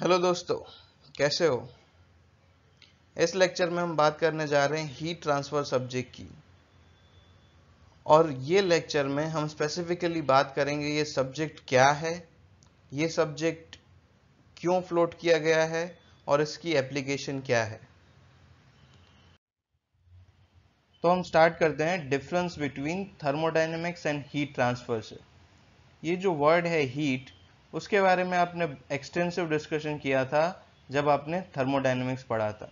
Hello दोस्तों, कैसे हो? इस लेक्चर में हम बात करने जा रहे हैं हीट ट्रांसफ़र सब्जेक्ट की। और ये लेक्चर में हम स्पेसिफिकली बात करेंगे ये सब्जेक्ट क्या है, ये सब्जेक्ट क्यों फ्लोट किया गया है और इसकी एप्लीकेशन क्या है। तो हम स्टार्ट करते हैं difference between thermodynamics and heat transfer से। ये जो वर्ड है हीट उसके बारे में आपने एक्सटेंसिव डिस्कशन किया था जब आपने थर्मोडाइनमिक्स पढ़ा था।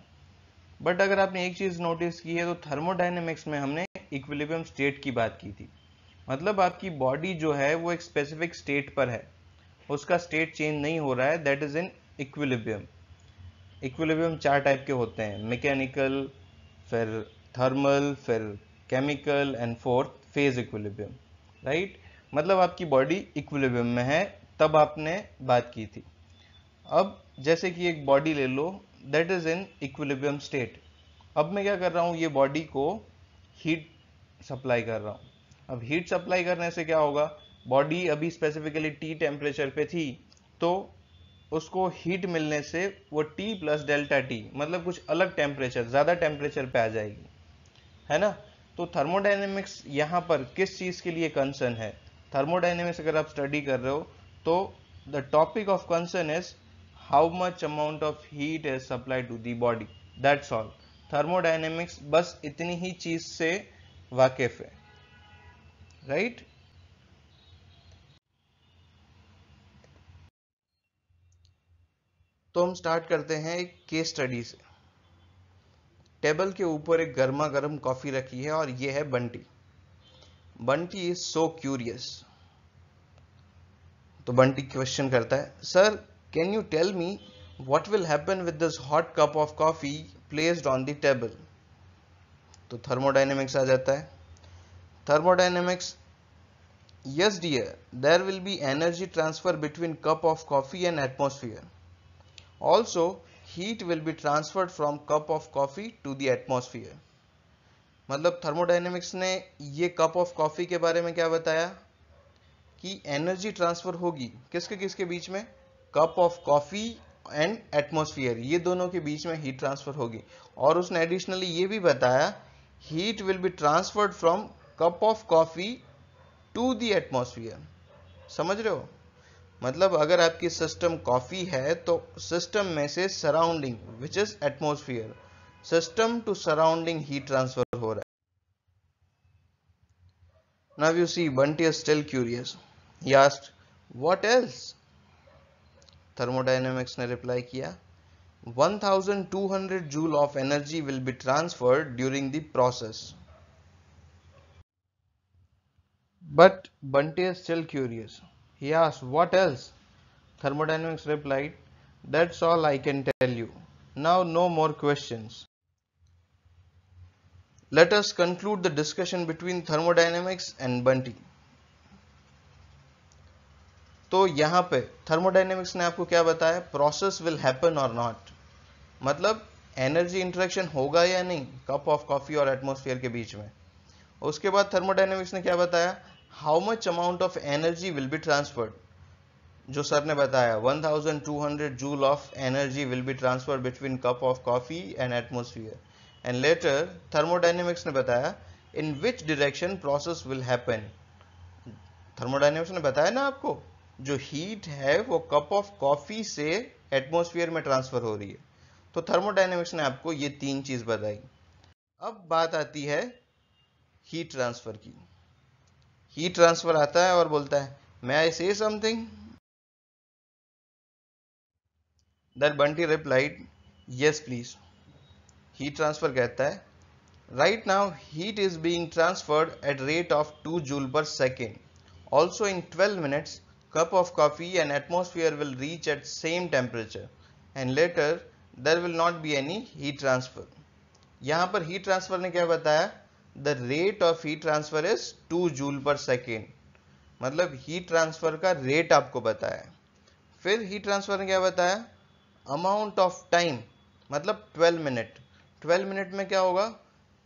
बट अगर आपने एक चीज़ नोटिस की है तो थर्मोडाइनमिक्स में हमने इक्विलिब्रियम स्टेट की बात की थी। मतलब आपकी बॉडी जो है, वो एक स्पेसिफिक स्टेट पर है। उसका स्टेट चेंज नहीं हो रहा है that is in equilibrium equilibrium चार टाइप के होते हैं। मैकेनिकल फिर थर्मल फिर chemical and fourth phase equilibrium right मतलब आपकी बॉडी इक्विलिब्रियम में है तब आपने बात की थी। अब जैसे कि एक बॉडी ले लो that is in equilibrium state अब मैं क्या कर रहा हूँ, ये बॉडी को हीट सप्लाई कर रहा हूँ। अब हीट सप्लाई करने से क्या होगा? बॉडी अभी स्पेसिफिकली टी टेम्परेचर पे थी तो उसको हीट मिलने से वो टी प्लस डेल्टा टी मतलब कुछ अलग टेम्परेचर ज़्यादा टेम्परेचर पे आ जाएगी। है ना? तो थर्मोडाइनमिक्स यहाँ पर किस चीज़ के लिए कंसर्न है? थर्मोडाइनमिक्स अगर आप स्टडी कर रहे हो तो the topic of concern is how much amount of heat is supply to the body that's all thermodynamics बस इतनी ही चीज़ से वाकिफ है। Right right? तो हम स्टार्ट करते हैं एक केस स्टडी से। टेबल के ऊपर एक गर्मा गर्म कॉफ़ी रखी है और यह है Bunty Bunty is so curious तो बंटी क्वेश्चन करता है sir can you tell me what will happen with this hot cup of coffee placed on the table तो थर्मोडाइनेमिक्स आ जाता है। Thermodynamics yes dear there will be energy transfer between cup of coffee and atmosphere also heat will be transferred from cup of coffee to the atmosphere मतलब thermodynamics ने ये cup of coffee के बारे में क्या बताया? कि एनर्जी ट्रांसफ़र होगी। किसके किसके बीच में? Cup of coffee and atmosphere ये दोनों के बीच में हीट ट्रांसफ़र होगी। और उसने एडिशनली ये भी बताया heat will be transferred from cup of coffee to the atmosphere समझ रहे हो? मतलब अगर आपकी सिस्टम कॉफ़ी है तो सिस्टम में से surrounding which is atmosphere system to surrounding heat transfer हो रहा है। Now you see, Bunty is still curious. He asked, What else? Thermodynamics ने reply किया 1200 joule of energy will be transferred during the process. But Bunty is still curious. He asked, What else? Thermodynamics replied, That's all I can tell you. Now, no more questions. Let us conclude the discussion between thermodynamics and Bunty. तो यहाँ पे thermodynamics ने आपको क्या बताया? Process will happen और not मतलब energy interaction होगा या नहीं? कप ऑफ़ कॉफ़ी और एटमोस्फियर के बीच में। उसके बाद थर्मोडाइनेमिक्स ने क्या बताया? How much amount of energy will be transferred जो सर ने बताया 1200 joule of energy will be transfer between cup of coffee and atmosphere and later thermodynamics ने बताया in which direction process will happen thermodynamics ने बताया ना आपको? जो हीट है, वो कप ऑफ़ कॉफ़ी से एटमोस्फियर में ट्रांसफ़र हो रही है। तो थर्मोडाइनेमिक्स ने आपको ये तीन चीज़ बताई। अब बात आती है हीट ट्रांसफ़र की। हीट ट्रांसफ़र आता है और बोलता है मैं I say something that Bunty replied yes please heat transfer कहता है right now heat is being transferred at rate of two joule per second also in twelve minutes cup of coffee and atmosphere will reach at same temperature and later there will not be any heat transfer यहाँ पर heat transfer ने क्या बताया the rate of heat transfer is 2 joule per second मतलब heat transfer का rate आपको बताया फिर heat transfer ने क्या बताया amount of time मतलब 12 मिनट 12 मिनट में क्या होगा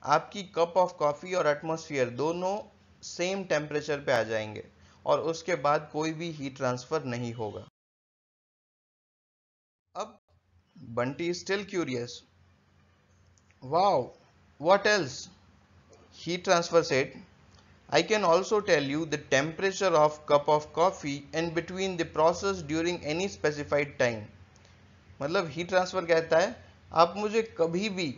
आपकी कप ऑफ़ कॉफ़ी और एटमोस्फियर दोनों सेम टेम्परेचर पे आ जाएँगे और उसके बाद कोई भी हीट ट्रांसफ़र नहीं होगा अब Bunty still curious wow what else heat transfer said I can also tell you the temperature of cup of coffee in between the process during any specified time. मतलब हीट ट्रांसफ़र कहता है आप मुझे कभी भी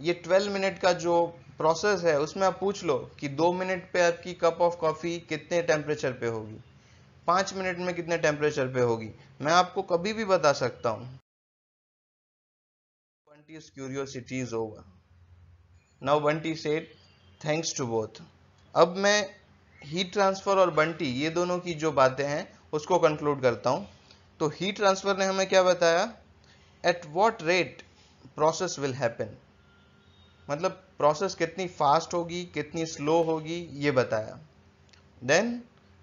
ये 12 मिनट का जो प्रोसेस है उसमें आप पूछ लो कि दो मिनट पे आपकी कप ऑफ़ कॉफ़ी कितने टेम्परेचर पे होगी? पाँच मिनट में कितने टेम्परेचर पे होगी? मैं आपको कभी भी बता सकता हूँ। Bunty's Bunty said, thanks to both. अब मैं हीट ट्रांसफ़र और बंटी ये दोनों की जो बातें हैं उसको कंक्लूड करता हूँ। तो हीट ट्रांसफ़र ने हमें क्या बताया? At what rate process will happen मतलब प्रोसेस कितनी फास्ट होगी, कितनी स्लो होगी, ये बताया। Then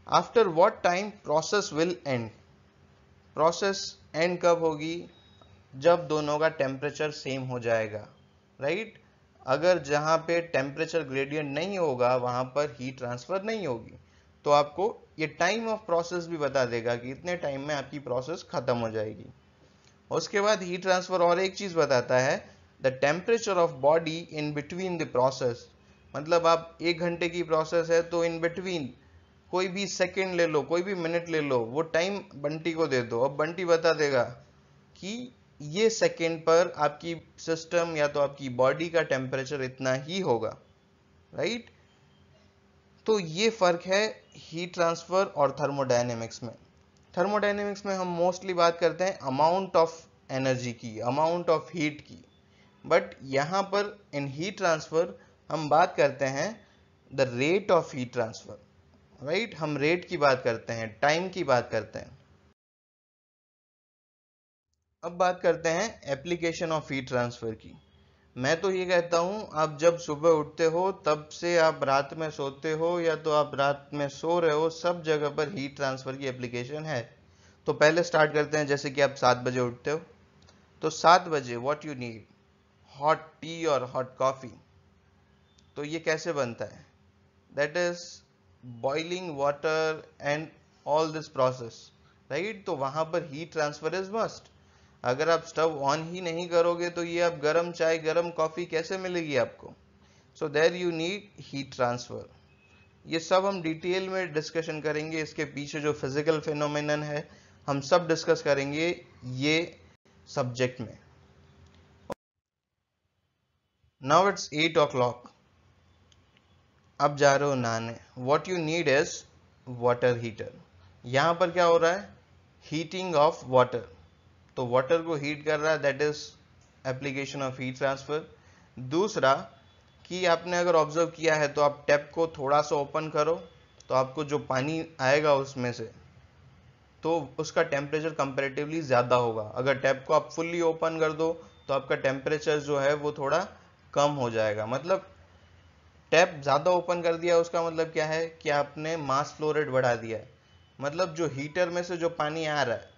after what time process will end process end कब होगी? जब दोनों का टेम्परेचर सेम हो जाएगा राइट right? अगर जहाँ पे टेम्परेचर ग्रेडियंट नहीं होगा, वहाँ पर हीट ट्रांसफ़र नहीं होगी तो आपको ये टाइम ऑफ़ प्रोसेस भी बता देगा कि इतने टाइम में आपकी प्रोसेस खत्म हो जाएगी। उसके बाद हीट ट्रांसफ़र और एक चीज़ बताता है the temperature of body in between the process मतलब आप एक घंटे की प्रोसेस है तो इन बिटवीन कोई भी सेकेंड ले लो, कोई भी मिनट ले लो, वो टाइम बंटी को दे दो। अब बंटी बता देगा कि ये सेकेंड पर आपकी सिस्टम या तो आपकी बॉडी का टेम्परेचर इतना ही होगा राइट तो ये फ़र्क है हीट ट्रांसफ़र और थर्मोडायनेमिक्स में। थर्मोडायनेमिक्स में हम मोस्टली बात करते हैं अमाउंट ऑफ़ एनर्जी की अमाउंट ऑफ़ हीट की। बट यहाँ पर इन हीट ट्रांसफ़र हम बात करते हैं the rate of heat transfer right हम रेट की बात करते हैं टाइम की बात करते हैं. अब बात करते हैं एप्लीकेशन ऑफ़ हीट ट्रांसफ़र की. मैं तो ये कहता हूँ, आप जब सुबह उठते हो, तब से आप रात में सोते हो या तो आप रात में सो रहे हो, सब जगह पर हीट ट्रांसफ़र की एप्लीकेशन है. तो पहले स्टार्ट करते हैं, जैसे कि आप सात बजे उठते हो. तो सात बजे what you need hot tea और हॉट कॉफ़ी तो ये कैसे बनता है? That is boiling water and all this process right तो वहाँ पर हीट ट्रांसफ़र इज़ मस्ट अगर आप स्टव ऑन ही नहीं करोगे तो ये आप गर्म चाय, गर्म कॉफ़ी कैसे मिलेगी आपको? So there you need heat transfer ये सब हम डिटेल में डिस्कशन करेंगे। इसके पीछे जो फ़िज़िकल फिनोमिन है, हम सब डिस्कस करेंगे ये सब्जेक्ट में. इट्स एट ओ क्लॉक अब जा रहे हो नहाने what you need is water heater यहाँ पर क्या हो रहा है? हीटिंग ऑफ़ वाटर तो वाटर को हीट कर रहा है that is application of heat transfer दूसरा, कि आपने अगर ऑब्ज़र्व किया है तो आप टैप को थोड़ा सा ओपन करो तो आपको जो पानी आएगा उसमें से तो उसका टेम्परेचर कंपेरेटिवली ज़्यादा होगा। अगर टैप को आप फुल्ली ओपन कर दो तो आपका टेम्परेचर जो है, वो थोड़ा कम हो जाएगा। मतलब टैप ज़्यादा ओपन कर दिया, उसका मतलब क्या है कि आपने मास फ्लो रेट बढ़ा दिया है। मतलब जो हीटर में से जो पानी आ रहा है,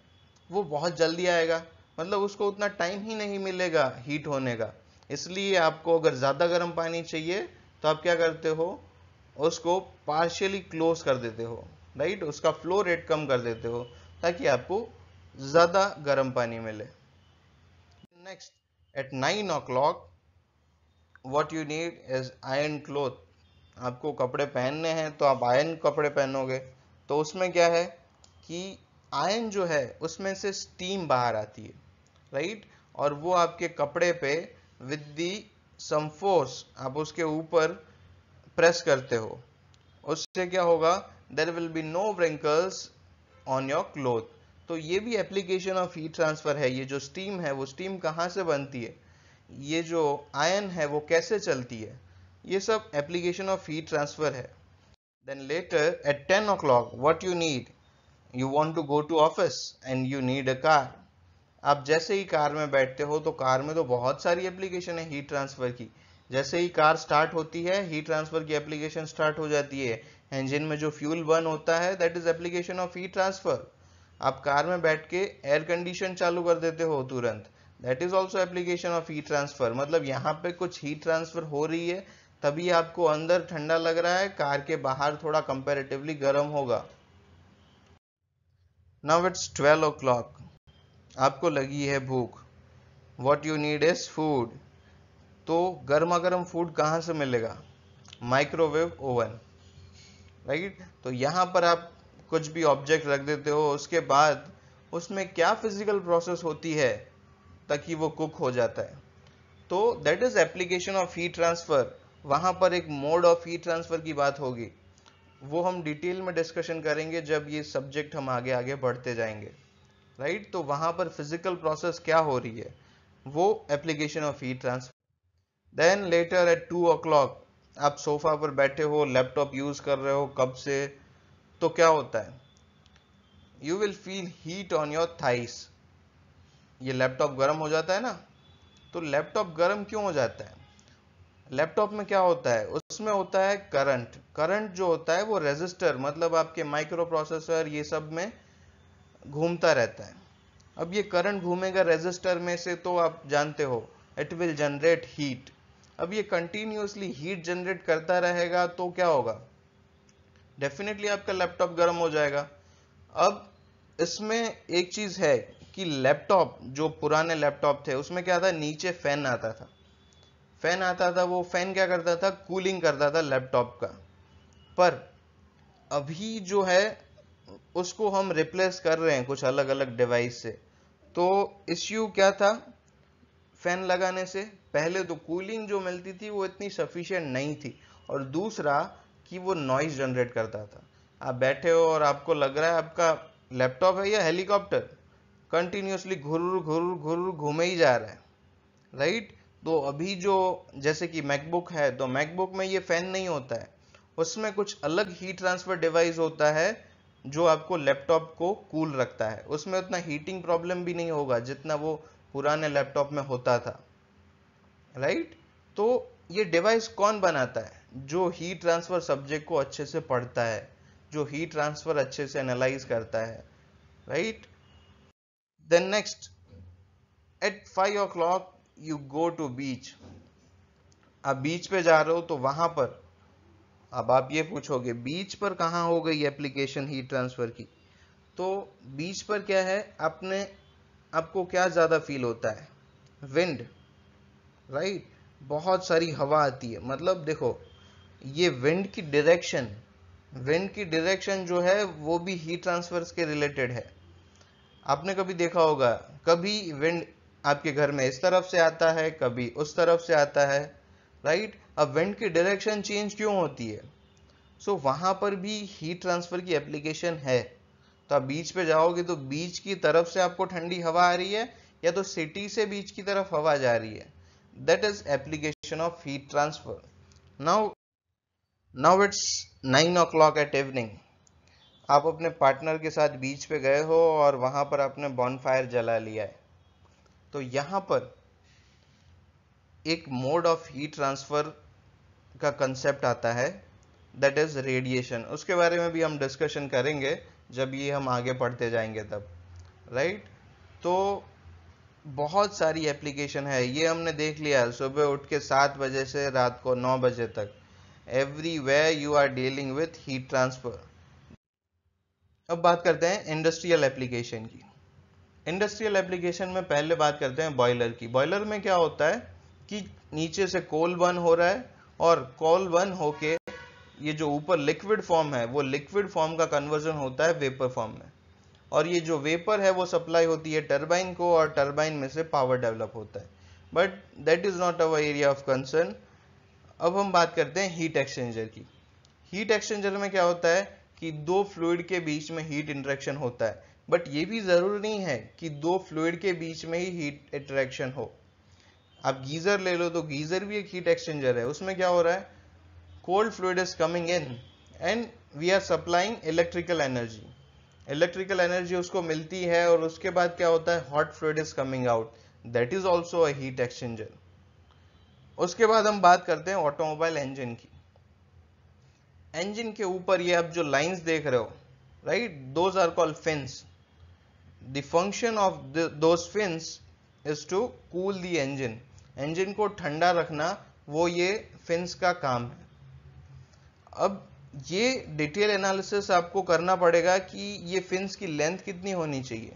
वो बहुत जल्दी आएगा। मतलब उसको उतना टाइम ही नहीं मिलेगा हीट होने का। इसलिए आपको अगर ज़्यादा गर्म पानी चाहिए तो आप क्या करते हो, उसको पार्शियली क्लोज कर देते हो राइट उसका फ्लो रेट कम कर देते हो, ताकि आपको ज़्यादा गर्म पानी मिले। Next at nine o'clock what you need is iron cloth आपको कपड़े पहनने हैं तो आप आयन कपड़े पहनोगे। तो उसमें क्या है कि आयन जो है, उसमें से स्टीम बाहर आती है राइट और वो आपके कपड़े पे विद दी सम फोर्स आप उसके ऊपर प्रेस करते हो। उससे क्या होगा? There will be no wrinkles on your cloth तो ये भी एप्लीकेशन ऑफ़ हीट ट्रांसफ़र है। ये जो स्टीम है, वो स्टीम कहाँ से बनती है? ये जो आयन है, वो कैसे चलती है? ये सब एप्लीकेशन ऑफ़ हीट ट्रांसफ़र है। Then later at ten o'clock what you need you want to go to office and you need a car आप जैसे ही कार में बैठते हो तो कार में तो बहुत सारी एप्लीकेशन है हीट ट्रांसफ़र की। जैसे ही कार स्टार्ट होती है हीट ट्रांसफ़र की एप्लीकेशन स्टार्ट हो जाती है। इंजन में जो फ्यूल बर्न होता है that is application of heat transfer आप कार में बैठ के एयर कंडीशन चालू कर देते हो तुरंत। That is also application of heat transfer मतलब यहाँ पे कुछ हीट ट्रांसफ़र हो रही है, तभी आपको अंदर ठंडा लग रहा है, कार के बाहर थोड़ा कंपेरेटिवली गर्म होगा। Now it's twelve o'clock आपको लगी है भूख। What you need is food तो गर्मा गर्म फ़ूड कहाँ से मिलेगा? माइक्रोवेव ओवन राइट तो यहाँ पर आप कुछ भी ऑब्जेक्ट रख देते हो, उसके बाद उसमें क्या फ़िज़िकल प्रोसेस होती है? ताकि वो कुक हो जाता है। तो that is application of heat transfer वहाँ पर एक मोड ऑफ़ हीट ट्रांसफ़र की बात होगी। वो हम डिटेल में डिस्कशन करेंगे जब ये सब्जेक्ट हम आगे आगे बढ़ते जाएँगे। Right right? तो वहाँ पर फ़िज़िकल प्रोसेस क्या हो रही है? वो application of heat transfer then later at two o'clock आप सोफा पर बैठे हो लैपटॉप यूज़ कर रहे हो, कब से? तो क्या होता है? You will feel heat on your thighs ये लैपटॉप गर्म हो जाता है ना तो लैपटॉप गर्म क्यों हो जाता है? लैपटॉप में क्या होता है? उसमें होता है करंट। करंट जो होता है वो रेजिस्टर मतलब आपके माइक्रो प्रोसेसर ये सब में घूमता रहता है। अब ये करंट घूमेगा रेजिस्टर में से तो आप जानते हो इट विल जनरेट हीट अब ये कंटिन्यूसली हीट जनरेट करता रहेगा तो क्या होगा? डेफिनेटली आपका लैपटॉप गर्म हो जाएगा। अब इसमें एक चीज़ है कि लैपटॉप जो पुराने लैपटॉप थे, उसमें क्या था? नीचे फ़ैन आता था। फ़ैन आता था, वो फ़ैन क्या करता था? कूलिंग करता था लैपटॉप का। पर अभी जो है, उसको हम रिप्लेस कर रहे हैं कुछ अलग अलग डिवाइस से। तो इश्यू क्या था? फ़ैन लगाने से। पहले तो कूलिंग जो मिलती थी, वो इतनी सफिशियंट नहीं थी। और दूसरा, कि वो नॉइज़ जनरेट करता था। आप बैठे हो और आपको लग रहा है आपका लैपटॉप है या हेलीकॉप्टर कंटिन्यूसली घुर घुर घुर घूमे ही जा रहा है राइट तो अभी जो, जैसे कि मैकबुक है तो मैकबुक में ये फ़ैन नहीं होता है। उसमें कुछ अलग हीट ट्रांसफ़र डिवाइस होता है, जो आपको लैपटॉप को कूल रखता है। उसमें उतना हीटिंग प्रॉब्लम भी नहीं होगा, जितना वो पुराने लैपटॉप में होता था राइट तो ये डिवाइस कौन बनाता है? जो हीट ट्रांसफ़र सब्जेक्ट को अच्छे से पढ़ता है, जो हीट ट्रांसफ़र अच्छे से एनालाइज करता है right next at five o'clock you go to beach आप बीच पे जा रहे हो तो वहाँ पर अब आप ये पूछोगे बीच पर कहा हो गई एप्लीकेशन हीट ट्रांसफ़र की? तो बीच पर क्या है? आपने आपको क्या ज़्यादा फील होता है? Wind right right? बहुत सारी हवा आती है। मतलब देखो, ये विंड की डायरेक्शन विंड की डायरेक्शन जो है, वो भी हीट ट्रांसफ़र के रिलेटेड है। आपने कभी देखा होगा कभी विंड आपके घर में इस तरफ़ से आता है कभी उस तरफ़ से आता है राइट अब विंड की डायरेक्शन चेंज क्यों होती है? सो so, वहाँ पर भी हीट ट्रांसफ़र की एप्लीकेशन है। तो आप बीच पे जाओगे तो बीच की तरफ़ से आपको ठंडी हवा आ रही है या तो सिटी से बीच की तरफ़ हवा जा रही है। That is application of heat transfer now now it's nine o'clock at evening आप अपने पार्टनर के साथ बीच पे गए हो और वहाँ पर आपने बॉनफायर जला लिया है। तो यहाँ पर एक मोड ऑफ़ हीट ट्रांसफ़र का कंसेप्ट आता है दैट इज़ रेडिएशन उसके बारे में भी हम डिस्कशन करेंगे जब ये हम आगे पढ़ते जाएँगे तब राइट right? तो बहुत सारी एप्लीकेशन है। ये हमने देख लिया सुबह उठ के सात बजे से रात को नौ बजे तक। Everywhere you are dealing with heat transfer अब बात करते हैं इंडस्ट्रियल एप्लीकेशन की। इंडस्ट्रियल एप्लीकेशन में पहले बात करते हैं बॉयलर की। बॉयलर में क्या होता है कि नीचे से कोल बर्न हो रहा है और कोल बर्न होके ये जो ऊपर लिक्विड फॉर्म है, वो लिक्विड फॉर्म का कन्वर्जन होता है वेपर फॉर्म में। और ये जो वेपर है, वो सप्लाई होती है टर्बाइन को और टर्बाइन में से पावर डेवलप होता है। But that is not our area of concern अब हम बात करते हैं हीट एक्सचेंजर की। हीट एक्सचेंजर में क्या होता है? कि दो फ्लूड के बीच में हीट इंटरेक्शन होता है। बट ये भी ज़रूरी नहीं है कि दो फ्लूड के बीच में ही हीट इंट्रैक्शन हो। आप गीजर ले लो तो गीजर भी एक हीट एक्सचेंजर है। उसमें क्या हो रहा है? Cold fluid is coming in and we are supplying electrical energy electrical energy उसको मिलती है और उसके बाद क्या होता है? Hot fluid is coming out that is also a heat exchanger उसके बाद हम बात करते हैं ऑटोमोबाइल इंजन की। इंजन के ऊपर ये आप जो लाइंस देख रहे हो right those are called fins function of the, those fins is to cool the engine. Engine को ठंडा रखना वो ये फिन्स का काम है। अब ये डिटेल एनालिसिस आपको करना पड़ेगा कि ये फिन्स की लेंथ कितनी होनी चाहिए।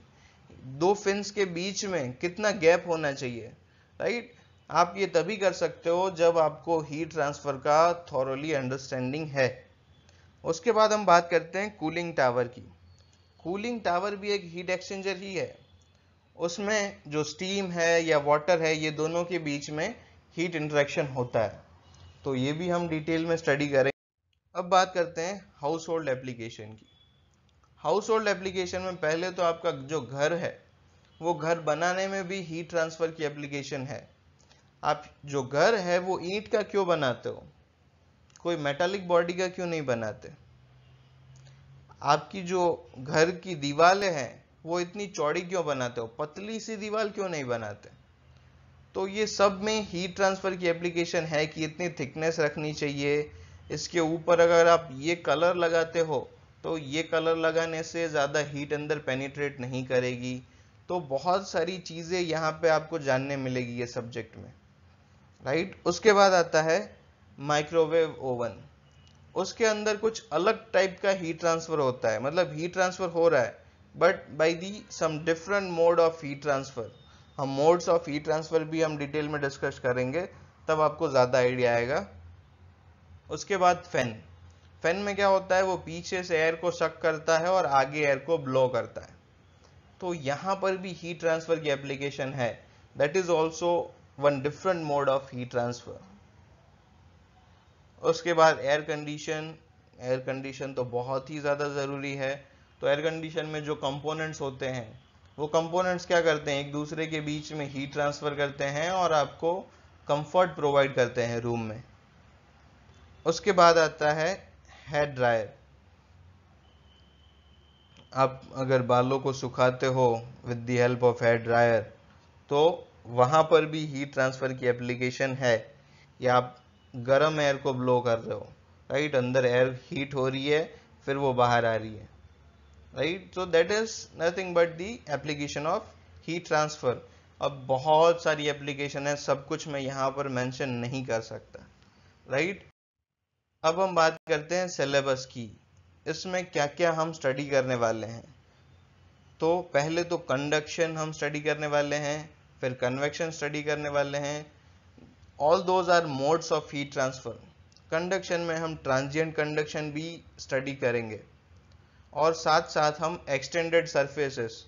दो फिन्स के बीच में कितना गैप होना चाहिए राइट आप ये तभी कर सकते हो जब आपको हीट ट्रांसफ़र का थॉरली अंडरस्टैंडिंग है। उसके बाद हम बात करते हैं कूलिंग टावर की। कूलिंग टावर भी एक हीट एक्सचेंजर ही है। उसमें जो स्टीम है या वाटर है, ये दोनों के बीच में हीट इंटरेक्शन होता है। तो ये भी हम डिटेल में स्टडी करें। अब बात करते हैं हाउस होल्ड एप्लीकेशन की। हाउस होल्ड एप्लीकेशन में पहले तो आपका जो घर है, वो घर बनाने में भी हीट ट्रांसफ़र की एप्लीकेशन है। आप जो घर है, वो ईंट का क्यों बनाते हो? कोई मेटालिक बॉडी का क्यों नहीं बनाते? आपकी जो घर की दीवारें हैं, वो इतनी चौड़ी क्यों बनाते हो? पतली सी दीवार क्यों नहीं बनाते? तो ये सब में हीट ट्रांसफ़र की एप्लीकेशन है कि इतनी थिकनेस रखनी चाहिए। इसके ऊपर अगर आप ये कलर लगाते हो तो ये कलर लगाने से ज़्यादा हीट अंदर पेनिट्रेट नहीं करेगी। तो बहुत सारी चीज़ें यहाँ पे आपको जानने मिलेगी ये सब्जेक्ट में। राइट उसके बाद आता है माइक्रोवेव ओवन उसके अंदर कुछ अलग टाइप का हीट ट्रांसफ़र होता है। मतलब हीट ट्रांसफ़र हो रहा है but by the some different mode of heat transfer हम मोड्स ऑफ़ हीट ट्रांसफ़र भी हम डिटेल में डिस्कस करेंगे, तब आपको ज़्यादा आइडिया आएगा। उसके बाद फ़ैन फ़ैन में क्या होता है, वो पीछे से एयर को शक करता है और आगे एयर को ब्लो करता है। तो यहाँ पर भी हीट ट्रांसफ़र की एप्लीकेशन है। That is also one different mode of heat transfer उसके बाद एयर कंडीशन एयर कंडीशन तो बहुत ही ज़्यादा ज़रूरी है। तो एयर कंडीशन में जो कंपोनेंट्स होते हैं, वो कंपोनेंट्स क्या करते हैं? एक दूसरे के बीच में हीट ट्रांसफ़र करते हैं और आपको कंफर्ट प्रोवाइड करते हैं रूम में। उसके बाद आता है हेयर ड्रायर आप अगर बालों को सुखाते हो with the help of hair dryer तो वहाँ पर भी हीट ट्रांसफ़र की एप्लीकेशन है। या आप गर्म एयर को ब्लो कर रहे हो राइट अंदर एयर हीट हो रही है, फिर वो बाहर आ रही है right so that is nothing but the application of heat transfer अब बहुत सारी एप्लीकेशन है, सब कुछ मैं यहाँ पर मेंशन नहीं कर सकता राइट right? अब हम बात करते हैं सिलेबस की। इसमें क्या क्या हम स्टडी करने वाले हैं? तो पहले तो कंडक्शन हम स्टडी करने वाले हैं, फिर कन्वेक्शन स्टडी करने वाले हैं all those are modes of heat transfer conduction में हम ट्रांजिएंट कंडक्शन भी स्टडी करेंगे। और साथ साथ हम एक्सटेंडेड सरफेसेस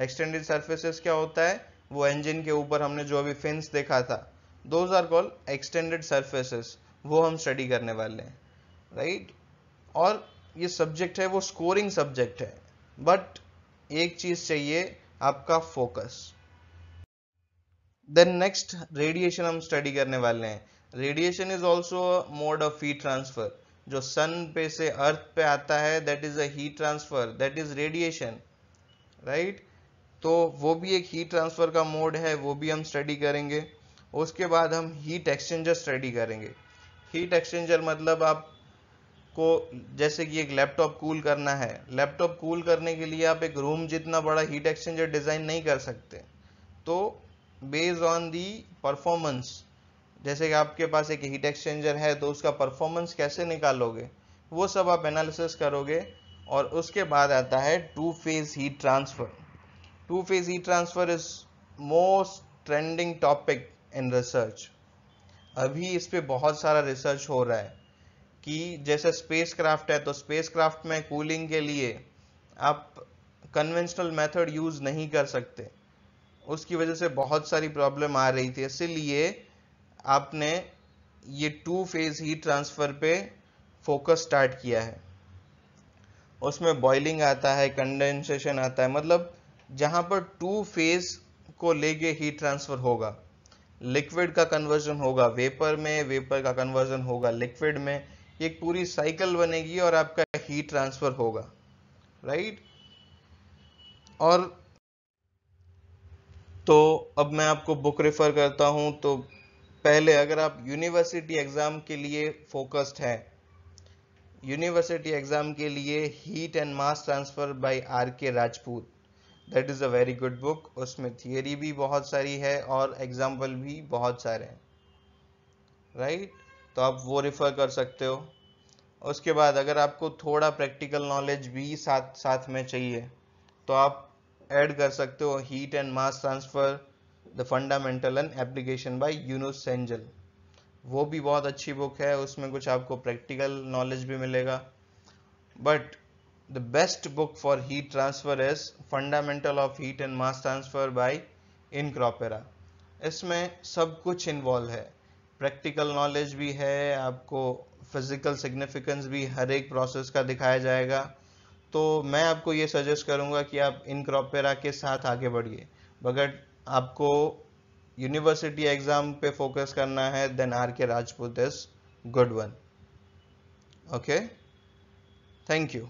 एक्सटेंडेड सरफेसेस क्या होता है? वो इंजन के ऊपर हमने जो अभी फिंस देखा था। Those are call extended surfaces वो हम स्टडी करने वाले हैं। राइट? और ये सब्जेक्ट है, वो स्कोरिंग सब्जेक्ट है। बट एक चीज़ चाहिए, आपका फोकस देन नेक्स्ट रेडिएशन हम स्टडी करने वाले हैं। Radiation is also mode of heat transfer जो सन पे से अर्थ पे आता है that is a heat transfer that is radiation right तो वो भी एक हीट ट्रांसफ़र का मोड है, वो भी हम स्टडी करेंगे। उसके बाद हम हीट एक्सचेंजर स्टडी करेंगे। हीट एक्सचेंजर मतलब आप को जैसे कि एक लैपटॉप कूल करना है। लैपटॉप कूल करने के लिए आप एक रूम जितना बड़ा हीट एक्सचेंजर डिज़ाइन नहीं कर सकते। तो बेस्ड ऑन दी परफॉर्मेंस जैसे कि आपके पास एक हीट एक्सचेंजर है तो उसका परफॉर्मेंस कैसे निकालोगे? वो सब आप एनालिसिस करोगे और उसके बाद आता है two phase heat transfer two phase heat transfer is most trending topic in research अभी इस पे बहुत सारा रिसर्च हो रहा है कि जैसे स्पेस क्राफ्ट है तो स्पेस क्राफ्ट में कूलिंग के लिए आप कन्वेंशनल मेथड यूज़ नहीं कर सकते। उसकी वजह से बहुत सारी प्रॉब्लम आ रही थी। इसीलिए आपने ये टू फ़ेज़ हीट ट्रांसफ़र पे फोकस स्टार्ट किया है। उसमें बॉइलिंग आता है कंडेंसेशन आता है। मतलब जहाँ पर टू फ़ेज़ को लेके हीट ट्रांसफ़र होगा लिक्विड का कन्वर्जन होगा वेपर में वेपर का कन्वर्जन होगा लिक्विड में एक पूरी साइकिल बनेगी और आपका हीट ट्रांसफ़र होगा। राइट और तो अब मैं आपको बुक रेफर करता हूँ तो पहले अगर आप यूनिवर्सिटी एग्ज़ाम के लिए फोकस्ड है यूनिवर्सिटी एग्ज़ाम के लिए heat and mass transfer by R K Rajput that is a very good book उसमें थियोरी भी बहुत सारी है और एग्ज़ाम्पल भी बहुत सारे हैं। Right right? तो आप वो रेफर कर सकते हो। उसके बाद अगर आपको थोड़ा प्रैक्टिकल नॉलेज भी साथ साथ में चाहिए तो आप ऐड कर सकते हो heat and mass transfer the fundamental and application by Yunus Cengel वो भी बहुत अच्छी बुक है, उसमें कुछ आपको प्रैक्टिकल नॉलेज भी मिलेगा। But the best book for heat transfer is fundamental of heat and mass transfer by Incropera इसमें सब कुछ इन्वॉल्व है। प्रैक्टिकल नॉलेज भी है, आपको फ़िज़िकल सिग्निफिकेंस भी हर एक प्रोसेस का दिखाया जाएगा। तो मैं आपको ये सजेस्ट करूँगा कि आप इन क्रॉपेरा के साथ आगे बढ़िए। बगट आपको यूनिवर्सिटी एग्ज़ाम पे फोकस करना है then R K Rajput is good one okay thank you